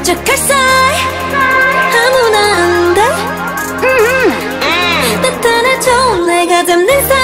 만족할 사이. 아무나 안돼 음, 음. 나타나줘. 내가 잡는 사이.